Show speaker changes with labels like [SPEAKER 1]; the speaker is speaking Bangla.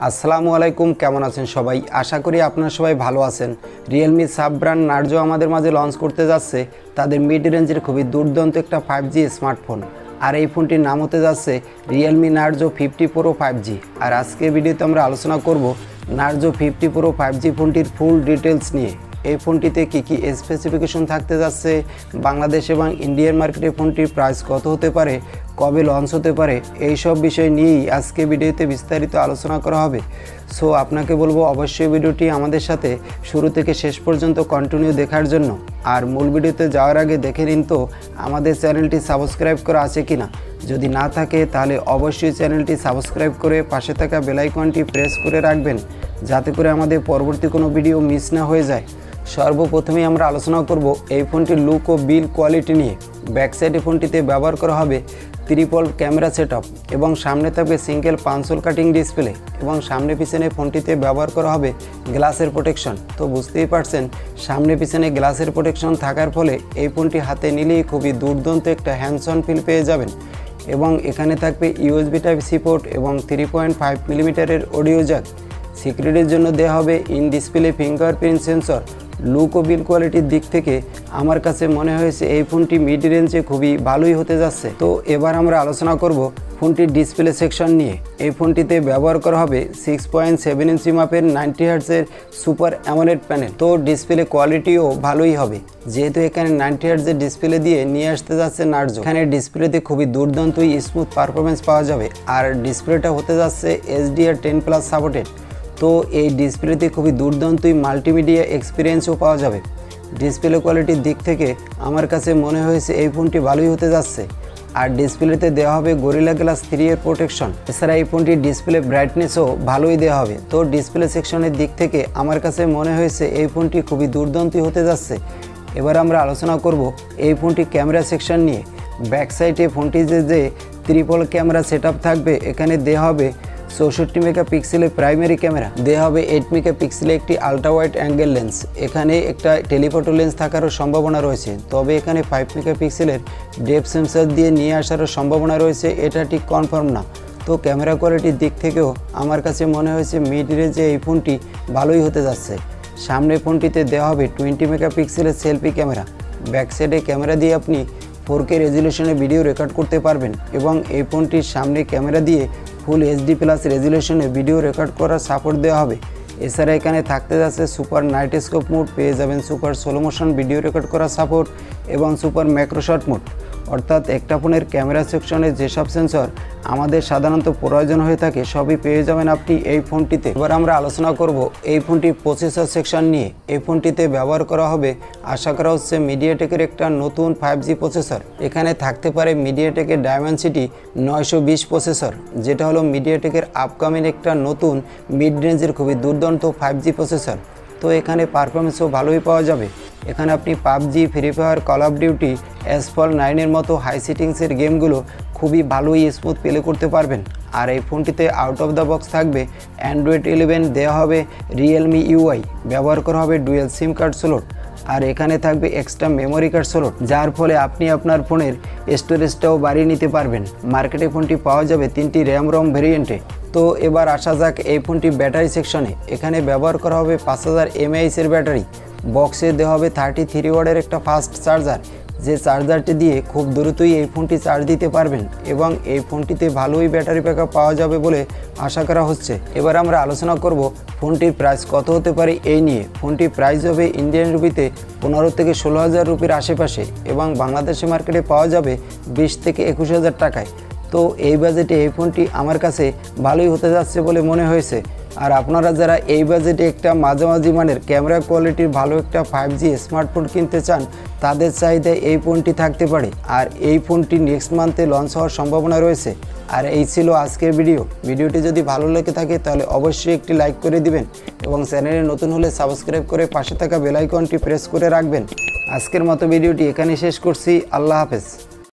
[SPEAKER 1] আসসালামু আলাইকুম, কেমন আছেন সবাই? আশা করি আপনারা সবাই ভালো আছেন। রিয়েলমি সাব ব্র্যান্ড নার্জো আমাদের মাঝে লঞ্চ করতে যাচ্ছে। তাদের মিড রেঞ্জের খুবই দুর্দান্ত একটা ফাইভ জি স্মার্টফোন আর এই ফোনটির নাম হতে যাচ্ছে Realme Narzo fifty pro five G আর আজকের ভিডিওতে আমরা আলোচনা করব Narzo fifty pro five G ফোনটির ফুল ডিটেলস নিয়ে। এই ফোনটিতে কী কী স্পেসিফিকেশন থাকতে যাচ্ছে? বাংলাদেশ এবং ইন্ডিয়ান মার্কেটে ফোনটির প্রাইস কত হতে পারে? কবে লঞ্চ হতে পারে, এই সব বিষয় নিয়েই আজকে ভিডিওতে বিস্তারিত আলোচনা করা হবে। সো আপনাকে বলব অবশ্যই ভিডিওটি আমাদের সাথে শুরু থেকে শেষ পর্যন্ত কন্টিনিউ দেখার জন্য। আর মূল ভিডিওতে যাওয়ার আগে দেখে নিন তো, আমাদের চ্যানেলটি সাবস্ক্রাইব করা আছে কি না যদি না থাকে, তাহলে অবশ্যই চ্যানেলটি সাবস্ক্রাইব করে পাশে থাকা বেলাইকনটি প্রেস করে রাখবেন, যাতে করে আমাদের পরবর্তী কোনো ভিডিও মিস না হয়ে যায়। সর্বপ্রথমেই আমরা আলোচনা করব এই ফোনটির লুক ও বিল কোয়ালিটি নিয়ে। ব্যাক সাইডে ফোনটিতে ব্যবহার করা হবে ত্রিপল ক্যামেরা সেট এবং সামনে থাকবে সিঙ্গেল পাঁচশোল কাটিং ডিসপ্লে এবং সামনে পিছনে ফোনটিতে ব্যবহার করা হবে গ্লাসের প্রোটেকশন তো বুঝতেই পারছেন, সামনে পিছনে গ্লাসের প্রোটেকশন থাকার ফলে এই ফোনটি হাতে নিলেই খুবই দুর্দান্ত একটা হ্যান্ডসন ফিল পেয়ে যাবেন এবং এখানে থাকবে ইউএসবি টাইপ সি পোর্ট এবং থ্রি পয়েন্ট ফাইভ মিলিমিটারের অডিও জ্যাক সিকিউরিটির জন্য দেওয়া হবে in display fingerprint sensor. Look O build কোয়ালিটির দিক থেকে আমার কাছে মনে হয়েছে এই ফোনটি মিড রেঞ্জে খুবই ভালোই হতে যাচ্ছে। তো এবার আমরা আলোচনা করব ফোনটির ডিসপ্লে সেকশন নিয়ে। এই ফোনটিতে ব্যবহার করা হবে সিক্স পয়েন্ট সেভেন ইঞ্চি মাপের নাইনটি হার্টসের সুপার অ্যামোলেড প্যানেল। তো ডিসপ্লে কোয়ালিটিও ভালোই হবে। যেহেতু এখানে নাইনটি হার্টসের ডিসপ্লে দিয়ে নিয়ে আসতে যাচ্ছে নার্জো। এখানে ডিসপ্লেতে খুবই দুর্দান্তই স্মুথ পারফরমেন্স পাওয়া যাবে। আর ডিসপ্লেটা হতে যাচ্ছে এসডিআর টেন প্লাস সাপোর্টেড তো এই ডিসপ্লেতে খুবই দুর্দান্তই মাল্টিমিডিয়া এক্সপিরিয়েন্সও পাওয়া যাবে। ডিসপ্লে কোয়ালিটির দিক থেকে আমার কাছে মনে হয়েছে এই ফোনটি ভালোই হতে যাচ্ছে। আর ডিসপ্লেতে দেওয়া হবে গরিলা গ্লাস থ্রি এর প্রোটেকশন এছাড়া এই ফোনটির ডিসপ্লে ব্রাইটনেসও ভালোই দেওয়া হবে। তো ডিসপ্লে সেকশনের দিক থেকে আমার কাছে মনে হয়েছে এই ফোনটি খুবই দুর্দান্তই হতে যাচ্ছে। এবার আমরা আলোচনা করব এই ফোনটি ক্যামেরা সেকশন নিয়ে। ব্যাক সাইডে ফোনটিতে যে ত্রিপল ক্যামেরা সেট থাকবে, এখানে দেওয়া হবে চৌষট্টি মেগা পিক্সেলের প্রাইমারি ক্যামেরা দেওয়া হবে এইট মেগা পিক্সেলে একটি আলট্রা ওয়াইড অ্যাঙ্গেল লেন্স এখানে একটা টেলিফোটো লেন্স থাকারও সম্ভাবনা রয়েছে। তবে এখানে ফাইভ মেগা পিক্সেলের ডেপ সেন্সার দিয়ে নিয়ে আসারও সম্ভাবনা রয়েছে, এটা ঠিক কনফার্ম না। তো ক্যামেরা কোয়ালিটির দিক থেকেও আমার কাছে মনে হয়েছে মিড রেঞ্জে এই ফোনটি ভালোই হতে যাচ্ছে। সামনে ফোনটিতে দেওয়া হবে টোয়েন্টি মেগা পিক্সেলের সেলফি ক্যামেরা ব্যাক সাইডে ক্যামেরা দিয়ে আপনি ফোর কে রেজুলেশনে ভিডিও রেকর্ড করতে পারবেন এবং এই ফোনটির সামনে ক্যামেরা দিয়ে ফুল এইচডি প্লাস রেজুলেশনে ভিডিও রেকর্ড করার সাপোর্ট দেওয়া হবে। এছাড়া এখানে থাকতে যাচ্ছে সুপার নাইটস্কোপ মোড পেয়ে যাবেন super slow motion video record করার সাপোর্ট এবং সুপার ম্যাক্রোশট মোড অর্থাৎ একটা ফোনের ক্যামেরা সেকশনে যেসব সেন্সর আমাদের সাধারণত প্রয়োজন হয়ে থাকে, সবই পেয়ে যাবেন আপনি এই ফোনটিতে। এবার আমরা আলোচনা করব এই ফোনটির প্রসেসর সেকশন নিয়ে। এই ফোনটিতে ব্যবহার করা হবে, আশা করা হচ্ছে মিডিয়াটেকের একটা নতুন ফাইভ জি প্রসেসর। এখানে থাকতে পারে মিডিয়াটেকের ডায়মেনসিটি নয়শো বিশ প্রসেসর, যেটা হলো মিডিয়াটেকের আপকামিং একটা নতুন মিড রেঞ্জের খুবই দুর্দান্ত ফাইভ জি প্রসেসর। তো এখানে পারফরমেন্সও ভালোই পাওয়া যাবে। এখানে আপনি PUBG free fire call of duty asphalt নাইনের মতো হাই সিটিংসের গেমগুলো খুবই ভালোই স্মুথ প্লে করতে পারবেন। আর এই ফোনটিতে আউট অফ দ্য বক্স থাকবে অ্যান্ড্রয়েড ইলেভেন দেওয়া হবে রিয়েলমি ইউআই ব্যবহার করা হবে ডুয়েল সিম কার্ড স্লোট আর এখানে থাকবে এক্সট্রা মেমোরি কার্ড স্লোট যার ফলে আপনি আপনার ফোনের স্টোরেজটাও বাড়িয়ে নিতে পারবেন। মার্কেটে ফোনটি পাওয়া যাবে তিনটি র্যাম রম ভেরিয়েন্টে তো এবার আসা যাক এই ফোনটি ব্যাটারি সেকশনে এখানে ব্যবহার করা হবে পাঁচ হাজার এমএইচের ব্যাটারি বক্সে দেওয়া হবে থার্টি থ্রি ওয়ার্ডের একটা ফাস্ট চার্জার যে চার্জারটি দিয়ে খুব দ্রুতই এই ফোনটি চার্জ দিতে পারবেন এবং এই ফোনটিতে ভালোই ব্যাটারি ব্যাকআপ পাওয়া যাবে বলে আশা করা হচ্ছে। এবার আমরা আলোচনা করব ফোনটির প্রাইস কত হতে পারে এই নিয়ে। ফোনটির প্রাইস হবে ইন্ডিয়ান রুপিতে পনেরো থেকে ষোলো হাজার রুপির আশেপাশে এবং বাংলাদেশি মার্কেটে পাওয়া যাবে বিশ থেকে একুশ হাজার টাকায়। তো এই বাজেটে এই ফোনটি আমার কাছে ভালোই হতে যাচ্ছে বলে মনে হয়েছে। আর আপনারা যারা এই বাজেটে একটা মাঝামাঝি মানের ক্যামেরা কোয়ালিটির ভালো একটা ফাইভ জি স্মার্টফোন কিনতে চান, তাদের চাহিদায় এই ফোনটি থাকতে পারে। আর এই ফোনটি নেক্সট মান্থে লঞ্চ হওয়ার সম্ভাবনা রয়েছে। আর এই ছিল আজকের ভিডিও ভিডিওটি যদি ভালো লেগে থাকে, তাহলে অবশ্যই একটি লাইক করে দিবেন এবং চ্যানেলে নতুন হলে সাবস্ক্রাইব করে পাশে থাকা বেলাইকনটি প্রেস করে রাখবেন। আজকের মতো ভিডিওটি এখানে শেষ করছি। আল্লাহ হাফেজ।